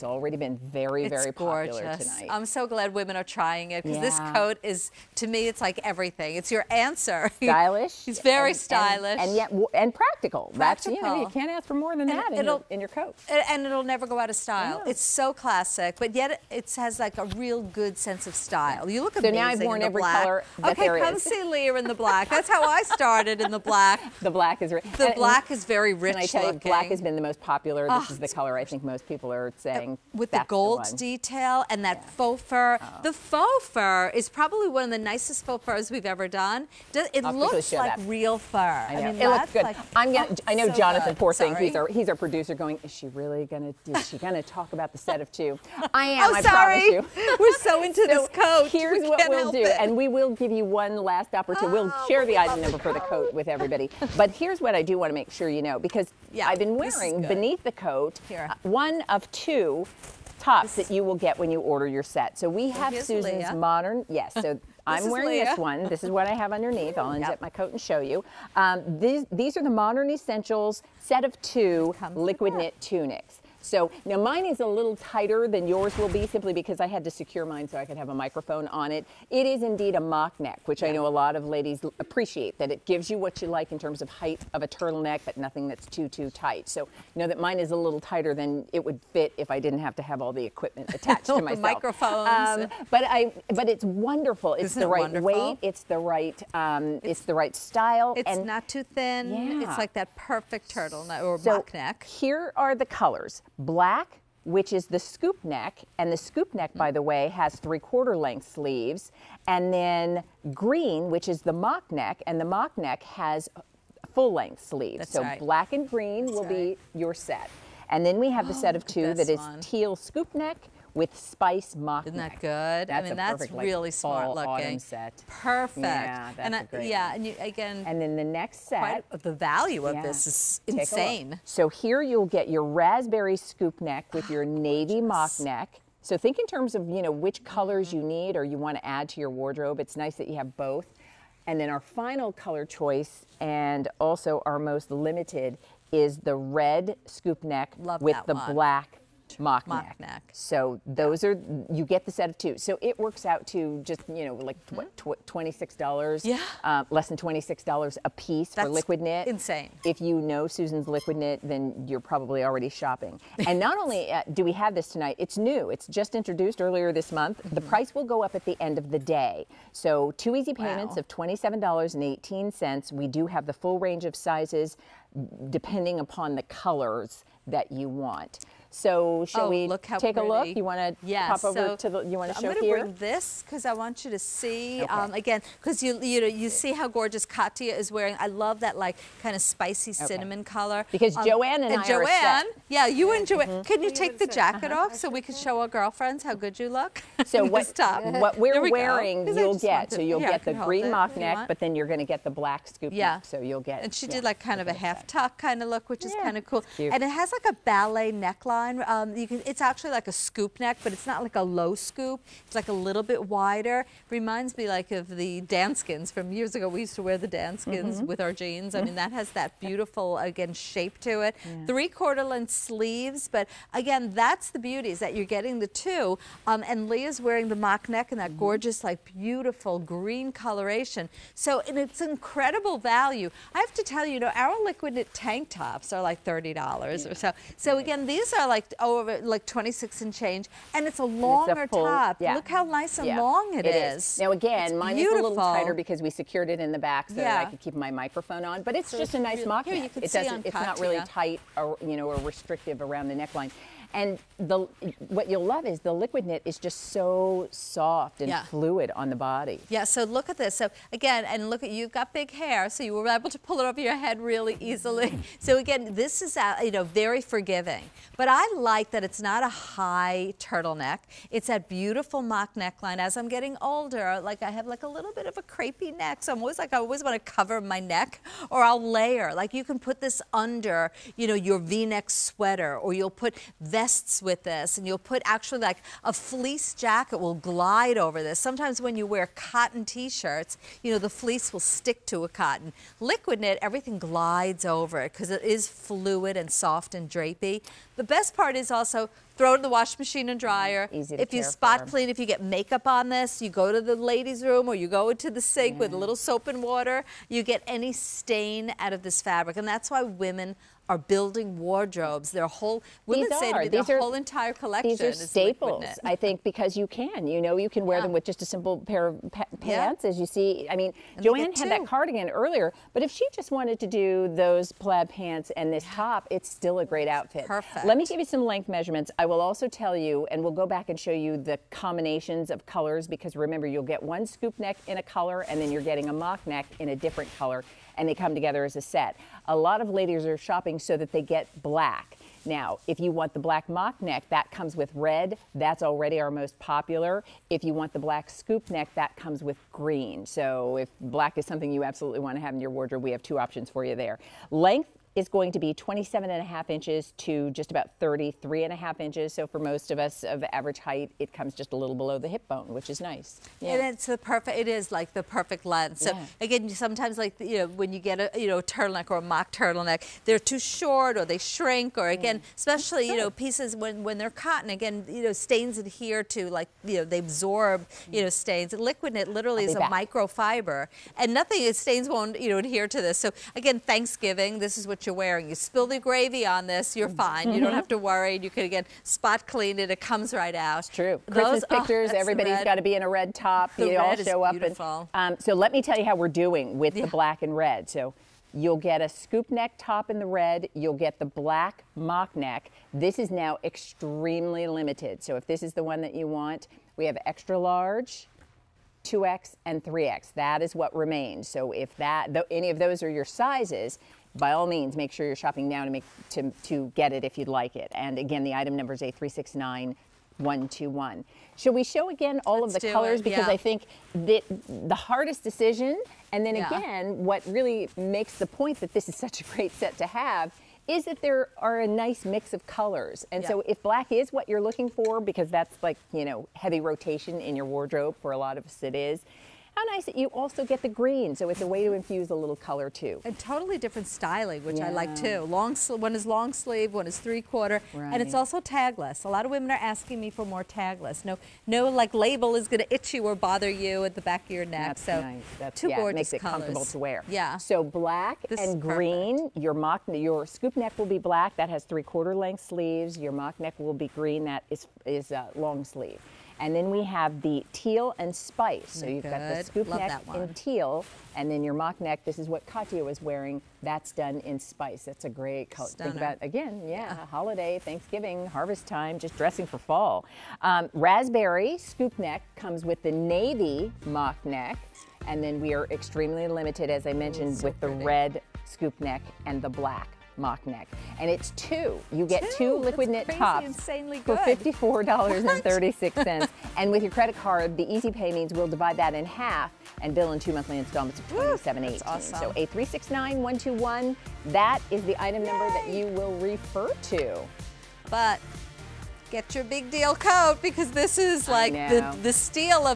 It's already been very, It's very popular gorgeous. tonight. I'm so glad women are trying it because this coat is, to me, it's like everything. It's your answer. stylish. He's very and- and- stylish. and, yet and practical. That's you know you can't ask for more than And that in your, it'll- in your coat. And it'll never go out of style. Yeah. It's so classic, but yet it, has like a real good sense of style. You look So amazing now I've worn every black. color okay, come is. see Leah in the black. That's how I started in the black. The black is re- The and- black is very rich And I tell you, looking. black has been the most popular. This Oh, is the color I think most people are saying. With the gold one. detail and that faux fur. Oh. The faux fur is probably one of the nicest faux furs we've ever done. It I'll looks like that. real fur. I know. mean, it looks good. like- I'm gonna, oh, I know so Jonathan, good. poor thing. He's our he's our producer. Going, is she really gonna? Is she gonna talk about the set of two? I am. Oh, I sorry. promise you. We're so into So this coat. Here's We what we'll do, it. and we will give you one last opportunity. we'll Oh, share the item number for the coat with everybody. But here's what I do want to make sure you know, because Yeah, I've been wearing beneath the coat Here. uh, one of two tops that you will get when you order your set. So we have here's Susan's Leah. modern. Yes. So I'm wearing Leah. this one. This is what I have underneath. I'll unzip Yep. my coat and show you. Um, these these are the modern essentials set of two Comes liquid knit tunics. So now mine is a little tighter than yours will be simply because I had to secure mine so I could have a microphone on it. It is indeed a mock neck, which I know a lot of ladies appreciate that it gives you what you like in terms of height of a turtleneck, but nothing that's too too tight. So know that mine is a little tighter than it would fit if I didn't have to have all the equipment attached to the myself. microphones. Um, but I but it's wonderful. It's Isn't the right wonderful? weight. It's the right um, it's, the right style. It's and not too thin. Yeah. It's like that perfect turtleneck or so mock neck. Here are the colors black, which is the scoop neck. And the scoop neck, by the way, has three quarter length sleeves. And then green, which is the mock neck. And the mock neck has full length sleeves. That's so right. black and green will be your set. And then we have the set of two that is one. teal scoop neck with spice mock Isn't that good? That's I mean, that's perfect, like, really smart looking. set. Perfect. Yeah, and that's great yeah, one. and you again, And then the next set. quite, the value of Yeah. this is Take insane. So here you'll get your raspberry scoop neck with your navy mock neck. So think in terms of you know which colors you need or you want to add to your wardrobe. It's nice that you have both. And then our final color choice and also our most limited is the red scoop neck Love with the one. black mock, Mock neck. neck. So those are you get the set of two. So it works out to just you know like what tw- twenty six dollars. Yeah. Uh, less than twenty six dollars a piece for liquid knit. insane. If you know Susan's Liquid Knit, then you're probably already shopping. And not only uh, do we have this tonight, it's new. It's just introduced earlier this month. Mm-hmm. The price will go up at the end of the day. So two easy payments Wow. of $27.18. We do have the full range of sizes depending upon the colors that you want. So shall oh, we look how take a look? You want to Yes, pop over so to the, you want to show I'm show gonna here? bring this because I want you to see Okay. um, again because you you know you see how gorgeous Katya is wearing. I love that like kind of spicy cinnamon color. Because Joanne and I are set. Joanne, yeah, you and Joanne. Mm-hmm. Can you take the jacket off so we can show our girlfriends how good you look? So This what, top. what we're we go. wearing, 'Cause I you'll get. wanted- So you'll here, I get the green mock neck, but then you're going to get the black scoop Yeah. neck. So you'll get. And she yeah, did like kind of a half tuck kind of look, which is kind of cool. And it has like a ballet neckline. Um, you can, it's actually like a scoop neck, but it's not like a low scoop. It's like a little bit wider. Reminds me like of the Danskins from years ago. We used to wear the Danskins Mm-hmm. with our jeans. I mean, that has that beautiful again shape to it. Three quarter length sleeves, but again, that's the beauty is that you're getting the two. Um, and Leah's wearing the mock neck and that Mm-hmm. gorgeous, like beautiful green coloration. So, and it's incredible value. I have to tell you, you know, our liquid knit tank tops are like thirty dollars or so. So again, these are like oh, over like twenty six and change, and it's a longer full- top. yeah. Look how nice and Yeah, long it is. Now again, It's mine is a little tighter because we secured it in the back so that I could keep my microphone on. But it's So just it's a nice mock here, you neck. can it see doesn't. It's not really tight or you know or restrictive around the neckline. And the what you'll love is the liquid knit is just so soft and Yeah. fluid on the body. Yeah, so look at this. So again, and look at you've got big hair, so you were able to pull it over your head really easily. So again, this is uh, you know very forgiving. But I like that it's not a high turtleneck. It's that beautiful mock neckline. As I'm getting older, like I have like a little bit of a crepey neck, so I'm always like I always want to cover my neck, or I'll layer. Like you can put this under, you know, your V-neck sweater, or you'll put vests with this, and you'll put actually like a fleece jacket will glide over this. Sometimes when you wear cotton t-shirts, you know the fleece will stick to a cotton. Liquid knit, everything glides over it because it is fluid and soft and drapey. The best part is also throw it in the washing machine and dryer. Easy to if you spot for. clean, if you get makeup on this, you go to the ladies' room or you go into the sink with a mm. little soap and water, you get any stain out of this fabric. And that's why women are building wardrobes. Their whole women These say to me their are- whole entire collection These are staples. I think, because you can. You know, you can wear Yeah. them with just a simple pair of pa- Yeah. pants, as you see. I mean, And Joanne had that cardigan earlier, but if she just wanted to do those plaid pants and this top, it's still a great outfit. Perfect. Let me give you some length measurements. I will also tell you, and we'll go back and show you the combinations of colors because remember, you'll get one scoop neck in a color, and then you're getting a mock neck in a different color, and they come together as a set. A lot of ladies are shopping so that they get black. Now, if you want the black mock neck, that comes with red. That's already our most popular. If you want the black scoop neck, that comes with green. So if black is something you absolutely want to have in your wardrobe, we have two options for you there. Length is going to be 27 and a half inches to just about 33 and a half inches. So for most of us of average height, it comes just a little below the hip bone, which is nice. Yeah. And it's the perfect. It is like the perfect length. So Yeah. again, sometimes like you know when you get a you know turtleneck or a mock turtleneck, they're too short or they shrink or again, especially you know pieces when when they're cotton. Again, you know stains adhere to like you know they absorb you know stains. Liquid knit literally is be a microfiber, and nothing stains won't you know adhere to this. So again, Thanksgiving, this is what you're wearing. You spill the gravy on this, you're fine. You don't have to worry. You can again spot clean it. It comes right out. True. Those- Christmas oh, pictures, the everybody's got to be in a red top. The you all red is show up. beautiful. And, um, so let me tell you how we're doing with Yeah. the black and red. So you'll get a scoop neck top in the red. You'll get the black mock neck. This is now extremely limited. So if this is the one that you want, we have extra large, 2X and 3X. That is what remains. So if that though any of those are your sizes, by all means, make sure you're shopping now to make to, to get it if you'd like it. And again, the item number is A369121. Should we show again all Let's of the colors it, because yeah. I think that the hardest decision, and then Yeah. again, what really makes the point that this is such a great set to have is that there are a nice mix of colors. And so if black is what you're looking for, because that's like, you know, heavy rotation in your wardrobe, for a lot of us it is, how nice that you also get the green. So it's a way to infuse a little color too. And totally different styling, which I like too. Long, one is long sleeve, one is three quarter, and it's also tagless. A lot of women are asking me for more tagless. No, no, like label is going to itch you or bother you at the back of your neck. That's so nice. That's two yeah, gorgeous makes it colors. comfortable to wear. Yeah. So black This and green. Your mock, your scoop neck will be black. That has three quarter length sleeves. Your mock neck will be green. That is is uh, long sleeve. And then we have the teal and spice. So you've got the scoop Love neck in teal, and then your mock neck. This is what Katya was wearing. That's done in spice. That's a great color. Think about again, yeah, holiday, Thanksgiving, harvest time, just dressing for fall. Um, raspberry scoop neck comes with the navy mock neck, and then we are extremely limited, as I mentioned, so with the red scoop neck and the black mock neck. And it's two. You get two, Two? liquid That's knit crazy, tops for fifty-four dollars and thirty-six cents. and with your credit card, the Easy Pay means we'll divide that in half and bill in two monthly installments of twenty-seven eighteen. that's So awesome. a three six nine one two one. That is the item number that you will refer to. But get your big deal coat because this is like the, the steal of